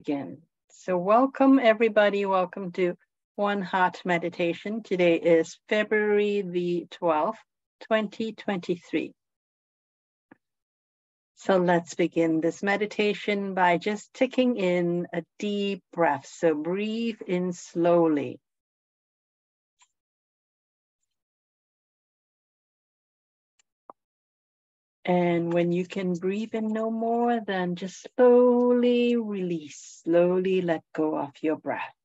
again. So welcome everybody. Welcome to One Heart Meditation. Today is February the 12th, 2023. So let's begin this meditation by just taking in a deep breath. So breathe in slowly. And when you can breathe in no more, then just slowly release, slowly let go of your breath.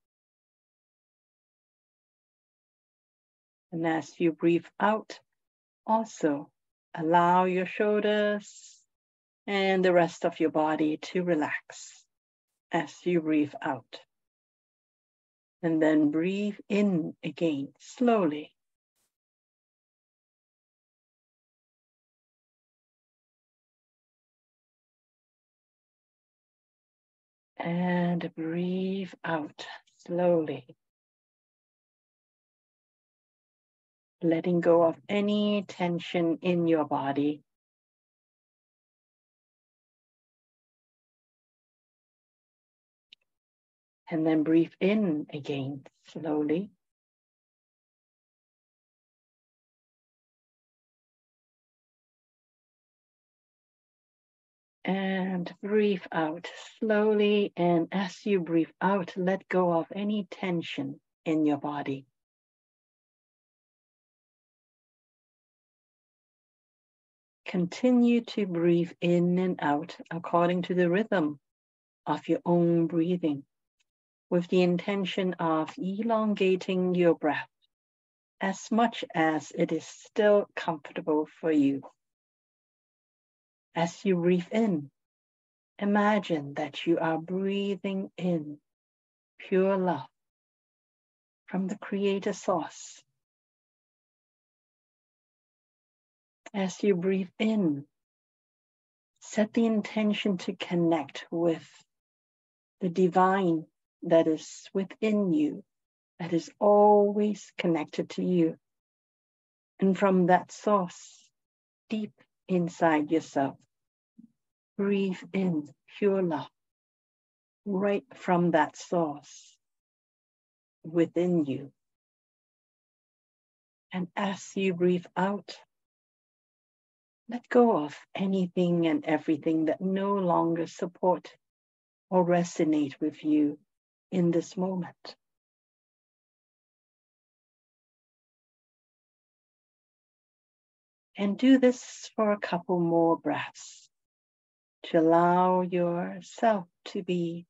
And as you breathe out, also allow your shoulders and the rest of your body to relax as you breathe out. And then breathe in again, slowly. And breathe out slowly. Letting go of any tension in your body. And then breathe in again slowly. And breathe out slowly. And as you breathe out, let go of any tension in your body. Continue to breathe in and out according to the rhythm of your own breathing, with the intention of elongating your breath as much as it is still comfortable for you. As you breathe in, imagine that you are breathing in pure love from the Creator Source. As you breathe in, set the intention to connect with the divine that is within you, that is always connected to you. And from that source, deep inside yourself, breathe in pure love right from that source within you. And as you breathe out, let go of anything and everything that no longer support or resonate with you in this moment. And do this for a couple more breaths to allow yourself to be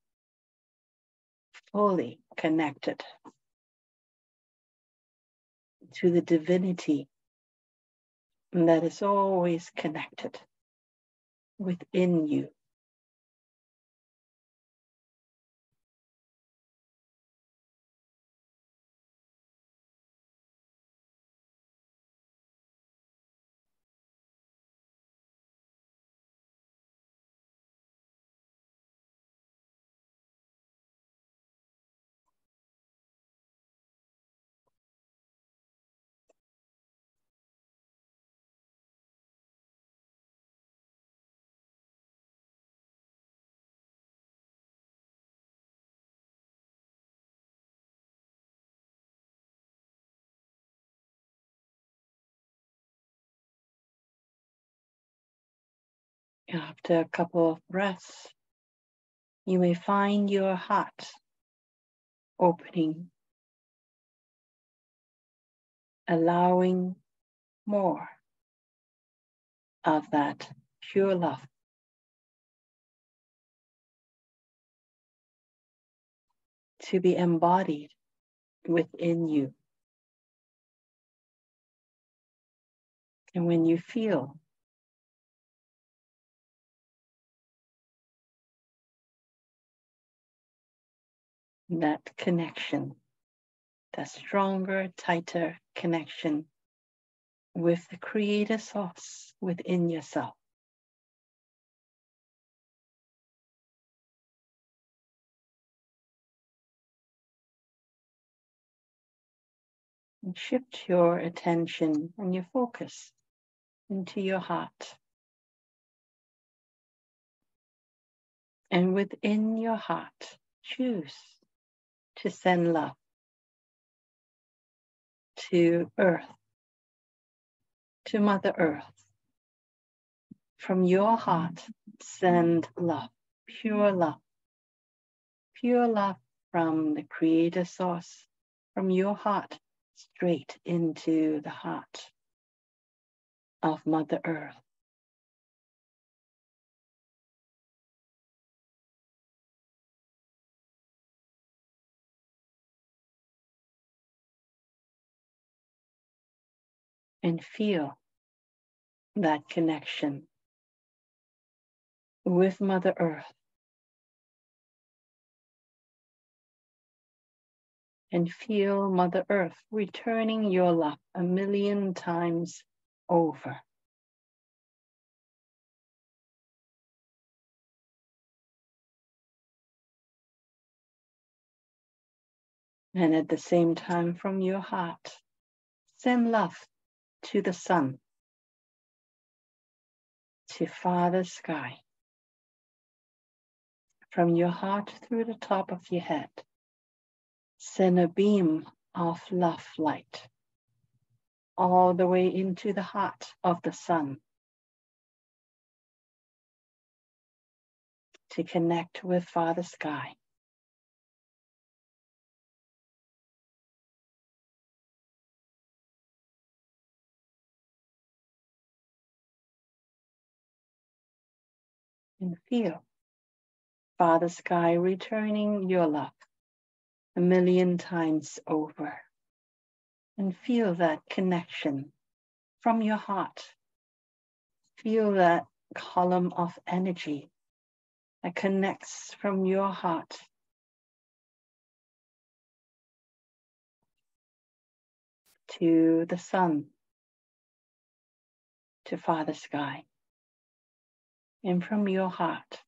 fully connected to the divinity that is always connected within you. After a couple of breaths, you may find your heart opening, allowing more of that pure love. To be embodied within you. And when you feel that connection, that stronger, tighter connection with the creator source within yourself. And shift your attention and your focus into your heart. And within your heart, choose to send love to Earth, to Mother Earth. From your heart, send love, pure love, pure love from the Creator Source, from your heart straight into the heart of Mother Earth. And feel that connection with Mother Earth. And feel Mother Earth returning your love a million times over. And at the same time, from your heart, send love to the sun, to Father Sky, from your heart through the top of your head. Send a beam of love light all the way into the heart of the sun to connect with Father Sky. And feel Father Sky returning your love a million times over. And feel that connection from your heart. Feel that column of energy that connects from your heart to the sun, to Father Sky, and from your heart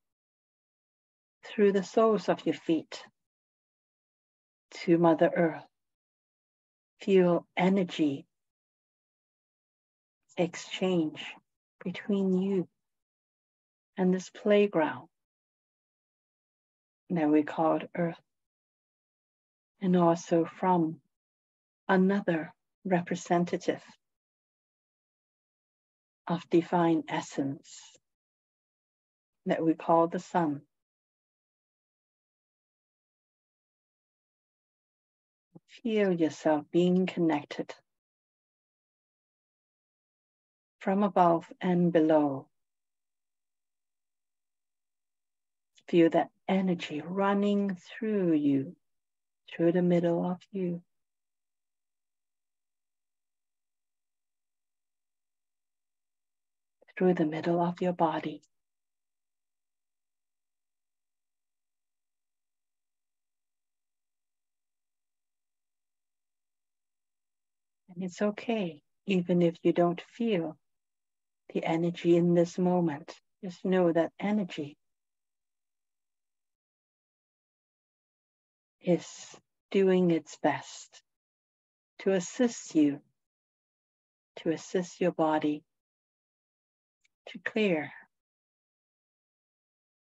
through the soles of your feet to Mother Earth. Feel energy exchange between you and this playground that we call Earth, and also from another representative of divine essence that we call the Sun. Feel yourself being connected from above and below. Feel that energy running through you, through the middle of you. Through the middle of your body. It's okay, even if you don't feel the energy in this moment. Just know that energy is doing its best to assist you, to assist your body to clear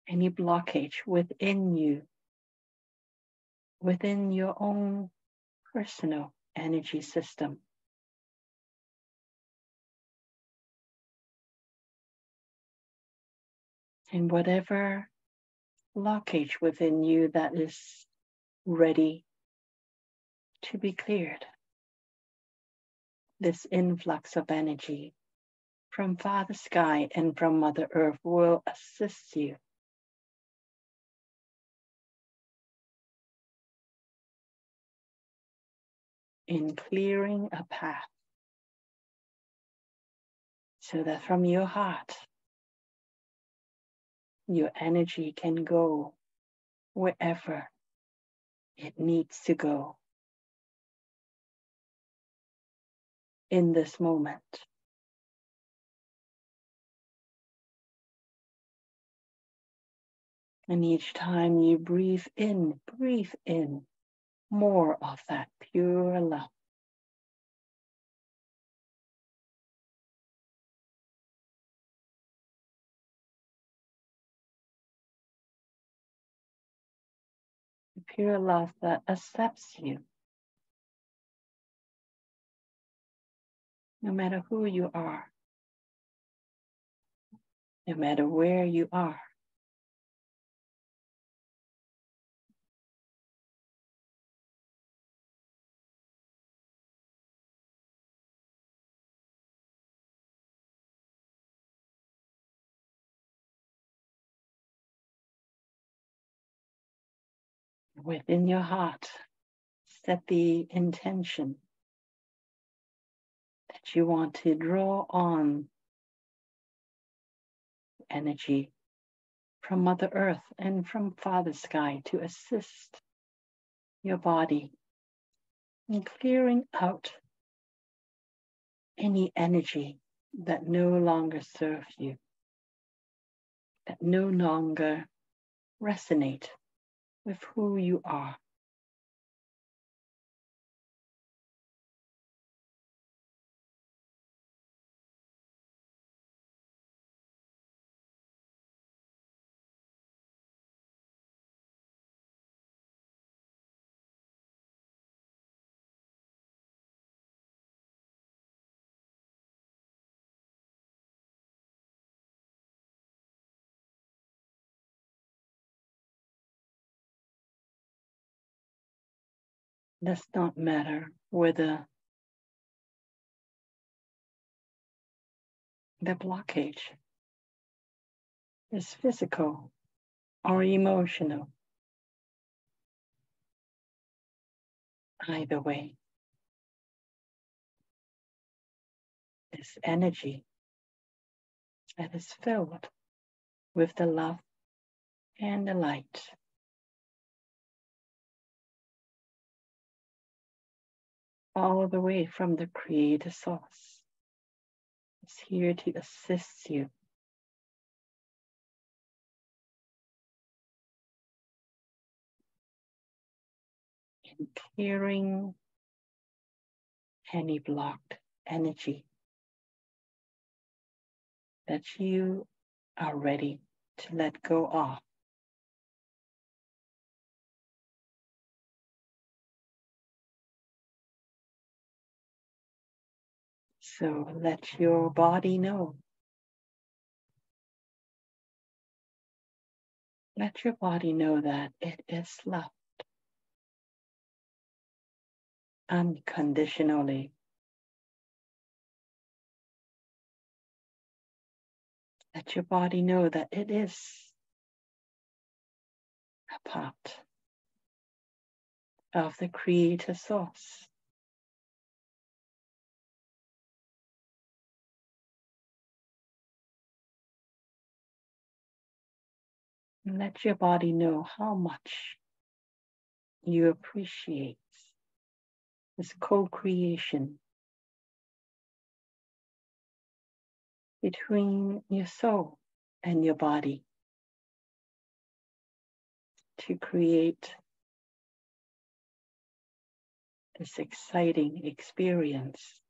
any blockage within you, within your own personal energy system. And whatever blockage within you that is ready to be cleared. This influx of energy from Father Sky and from Mother Earth will assist you. In clearing a path so that from your heart your energy can go wherever it needs to go in this moment. And each time you breathe in, breathe in more of that pure love. Pure love that accepts you. No matter who you are, no matter where you are. Within your heart, set the intention that you want to draw on energy from Mother Earth and from Father Sky to assist your body in clearing out any energy that no longer serves you, that no longer resonate with who you are. Does not matter whether the blockage is physical or emotional. Either way, this energy that is filled with the love and the light all the way from the creator source. It's here to assist you. In clearing any blocked energy that you are ready to let go of. So let your body know. Let your body know that it is loved unconditionally. Let your body know that it is a part of the Creator Source. Let your body know how much you appreciate this co creation between your soul and your body to create this exciting experience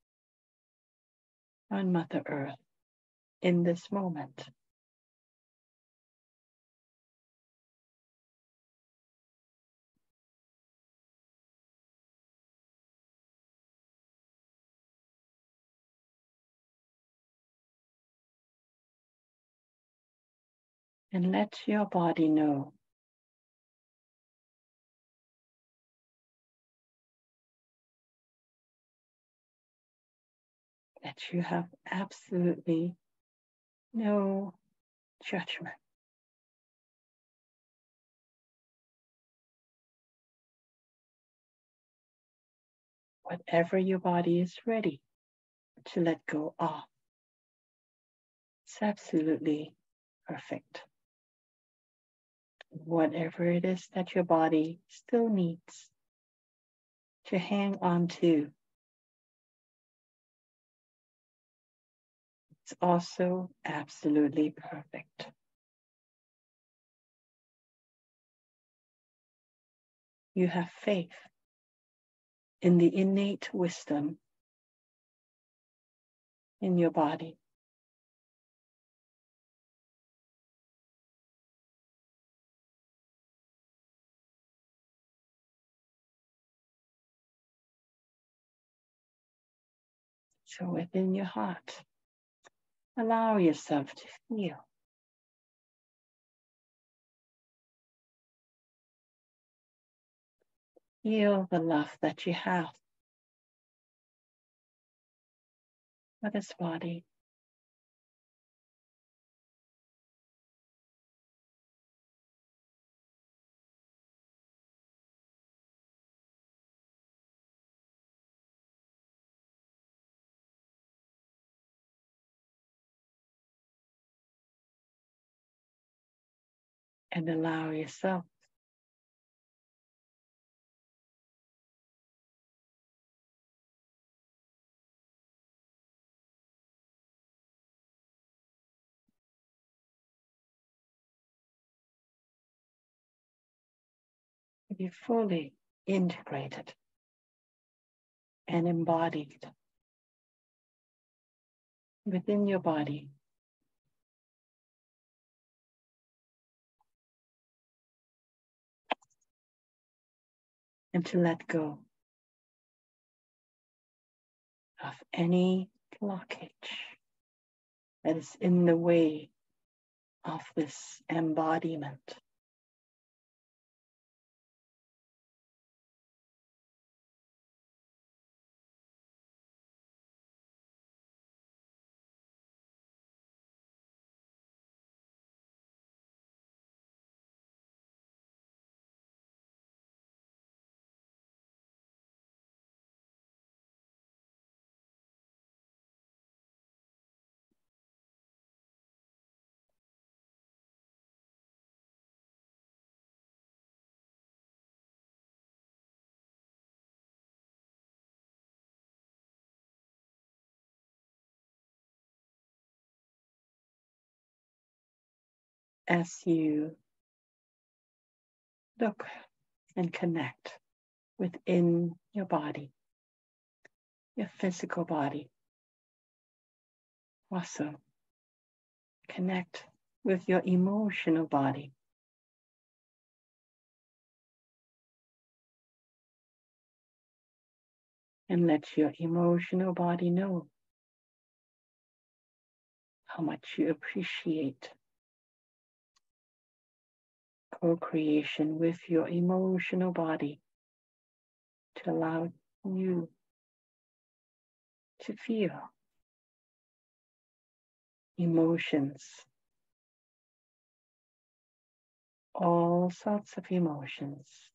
on Mother Earth in this moment. And let your body know that you have absolutely no judgment. Whatever your body is ready to let go of, it's absolutely perfect whatever it is that your body still needs to hang on to. It's also absolutely perfect. You have faith in the innate wisdom in your body. Within your heart, allow yourself to feel. Feel the love that you have for this body. And allow yourself to be fully integrated and embodied within your body. And to let go of any blockage that is in the way of this embodiment. As you look and connect within your body, your physical body. Also, connect with your emotional body. And let your emotional body know how much you appreciate co creation with your emotional body to allow you to feel emotions, all sorts of emotions.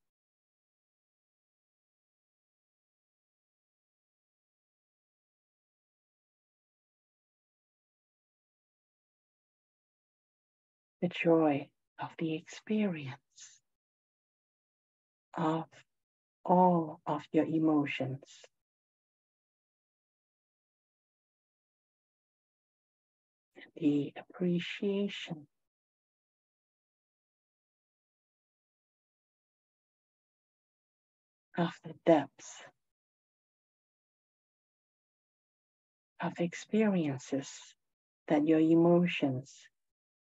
The joy of the experience of all of your emotions. The appreciation of the depths of experiences that your emotions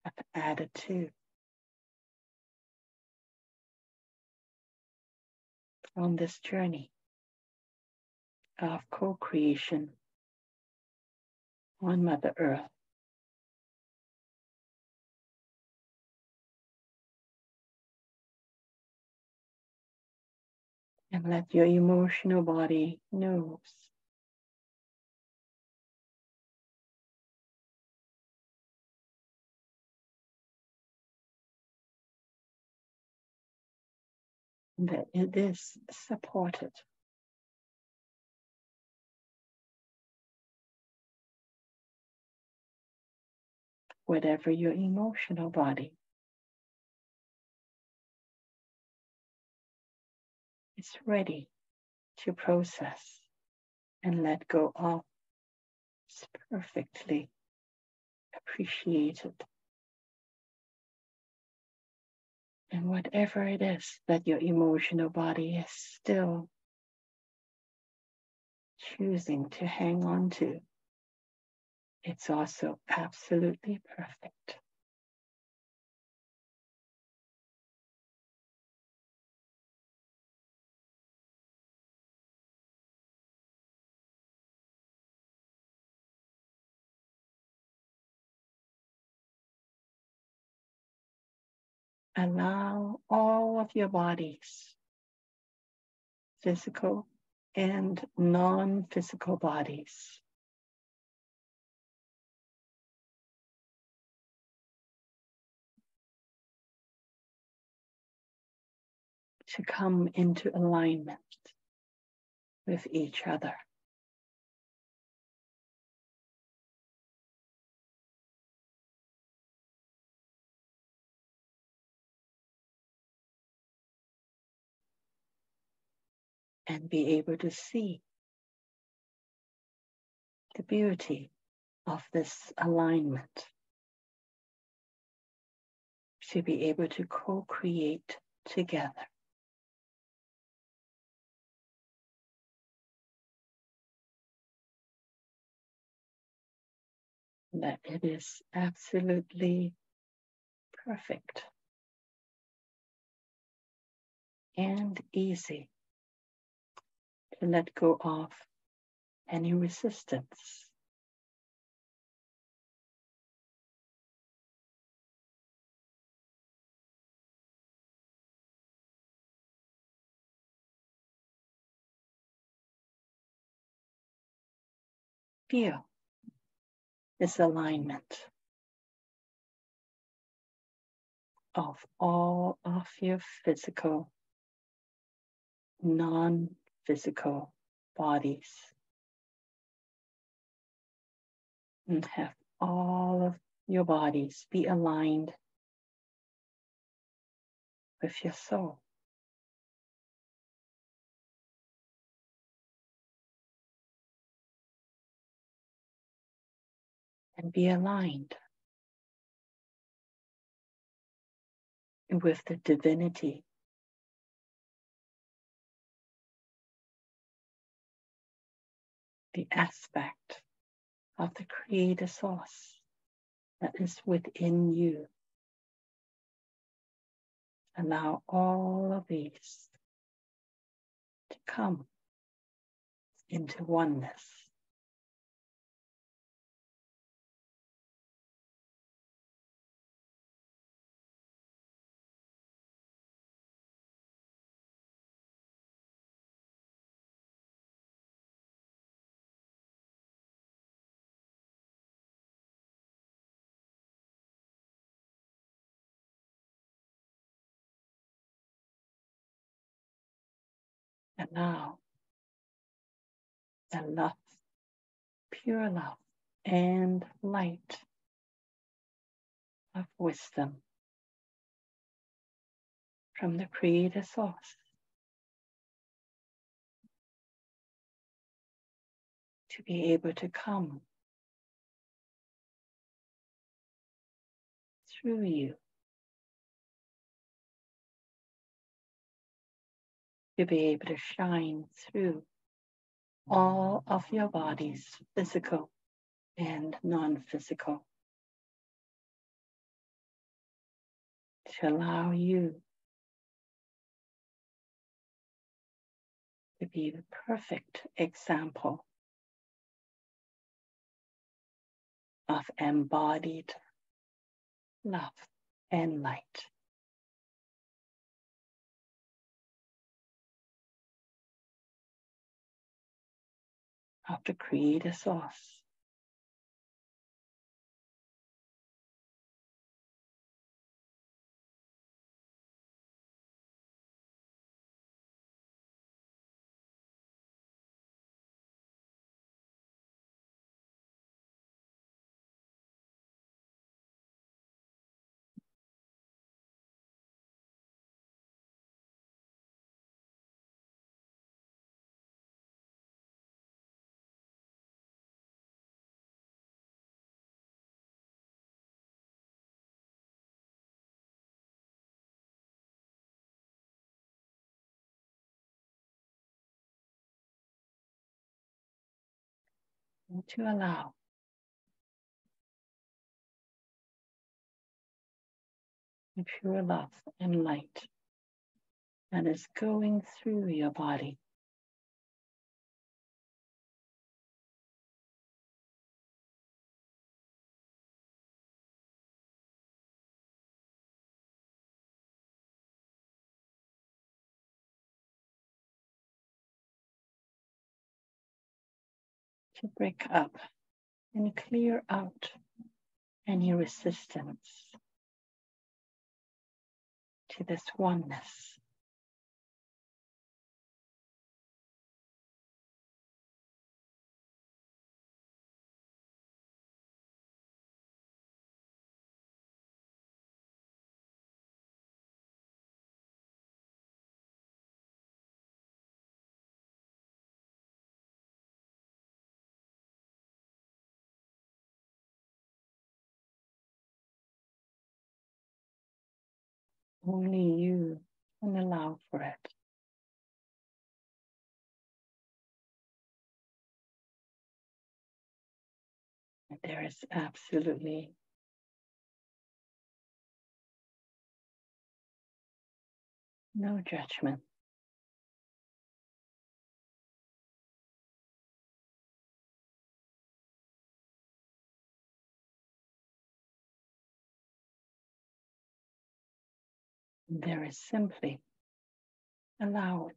have added to. On this journey of co creation on Mother Earth. And let your emotional body knows that it is supported. Whatever your emotional body is ready to process and let go of, is perfectly appreciated. And whatever it is that your emotional body is still choosing to hang on to, it's also absolutely perfect. Allow all of your bodies, physical and non physical bodies, to come into alignment with each other. And be able to see the beauty of this alignment. To be able to co create together. that it is absolutely perfect and easy to let go of any resistance. Feel this alignment of all of your physical, non physical bodies. And have all of your bodies be aligned with your soul. and be aligned with the divinity the aspect of the creator source that is within you. Allow all of these to come into oneness. Now, the love, pure love and light of wisdom from the Creator Source to be able to come through you to be able to shine through all of your bodies, physical and non physical, to allow you to be the perfect example of embodied love and light. Of the creator source. And to allow the pure love and light that is going through your body. To break up and clear out any resistance to this oneness. Only you can allow for it. There is absolutely no judgment. There is simply allowance.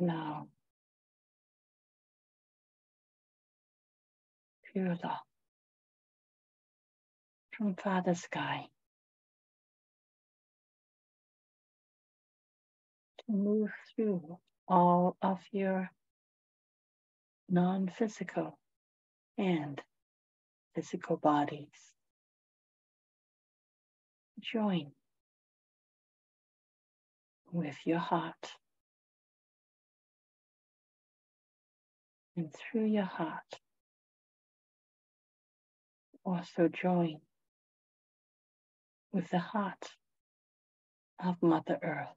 Now pure love from Father Sky to move through all of your non physical and physical bodies. Join with your heart. And through your heart, also join with the heart of Mother Earth.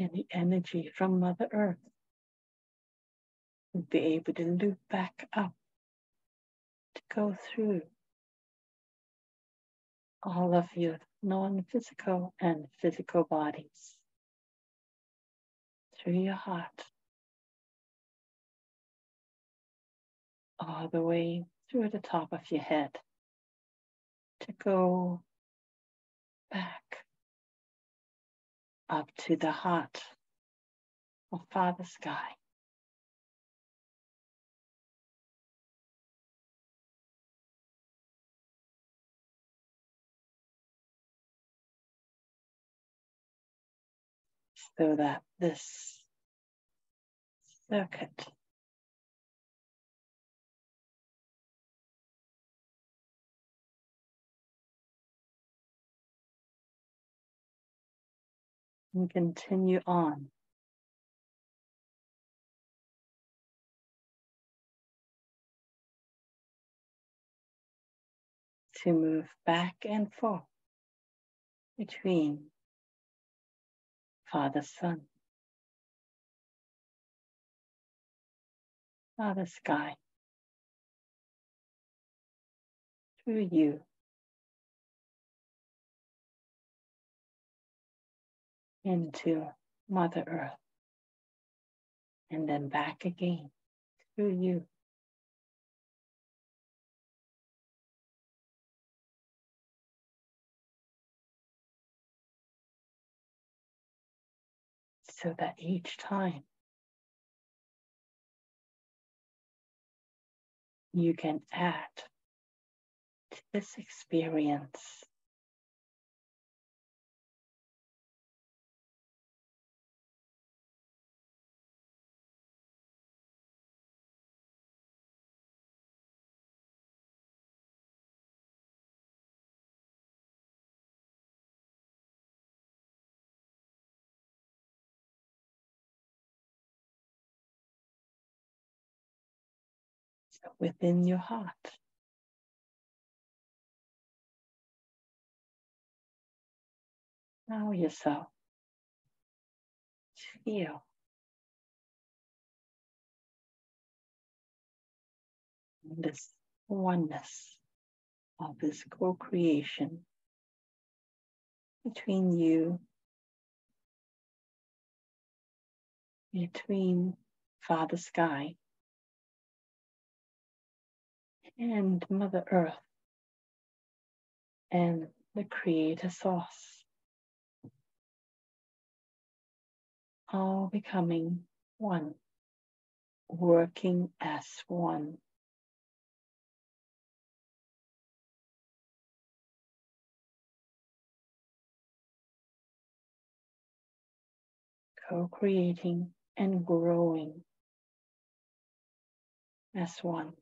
And the energy from Mother Earth will be able to loop back up to go through all of your non physical and physical bodies through your heart, all the way through the top of your head to go back up to the heart of Father Sky. So that this circuit and continue on. To move back and forth between Father Sun, Father Sky, through you into Mother Earth and then back again through you. So that each time you can add to this experience within your heart. Allow yourself to feel this oneness of this co creation between you, between Father Sky and Mother Earth and the Creator Source, all becoming one, working as one. co creating and growing as one.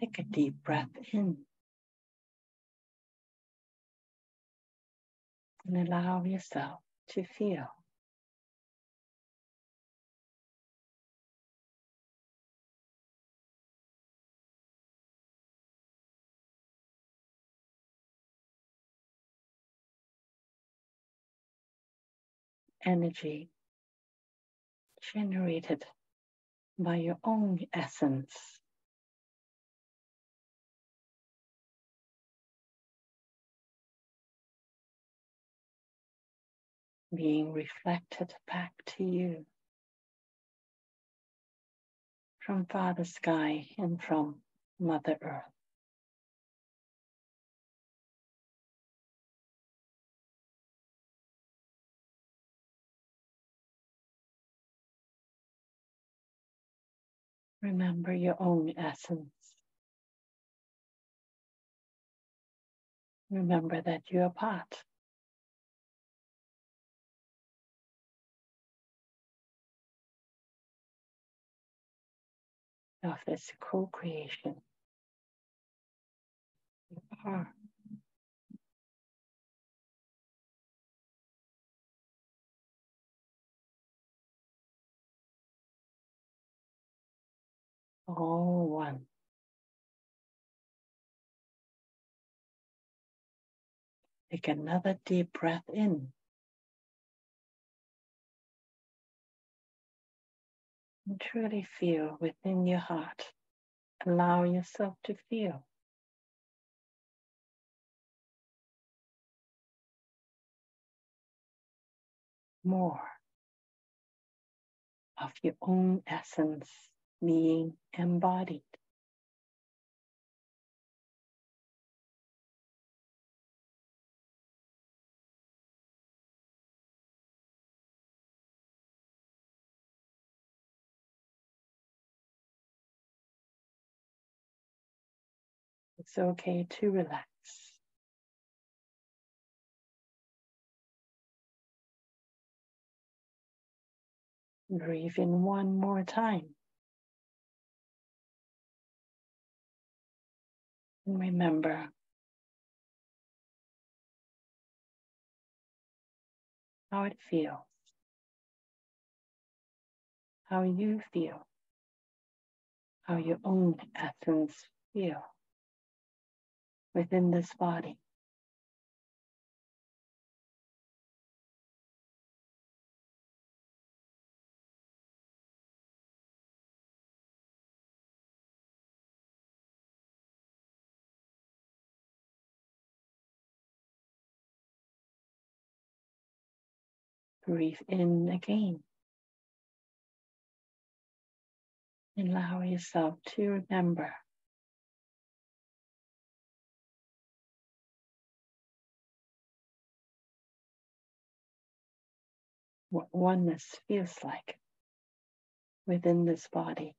Take a deep breath in and allow yourself to feel energy generated by your own essence. Being reflected back to you from Father Sky and from Mother Earth. Remember your own essence. Remember that you are part of this co creation. You are. All one. Take another deep breath in. And truly feel within your heart. Allow yourself to feel. More of your own essence being embodied. It's okay to relax. Breathe in one more time. And remember how it feels, how you feel how your own essence feel within this body. Breathe in again. Allow yourself to remember what oneness feels like within this body.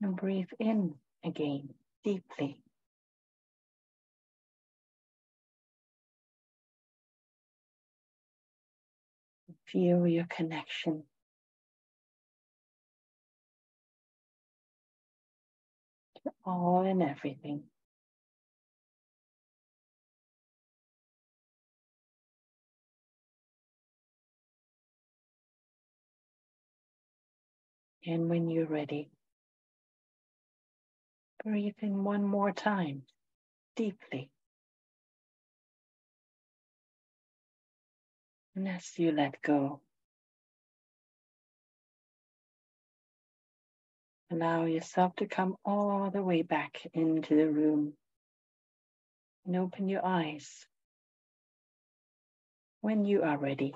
And breathe in again deeply. Feel your connection all and everything. And when you're ready, Breathe in one more time, deeply. And as you let go, allow yourself to come all the way back into the room and open your eyes when you are ready.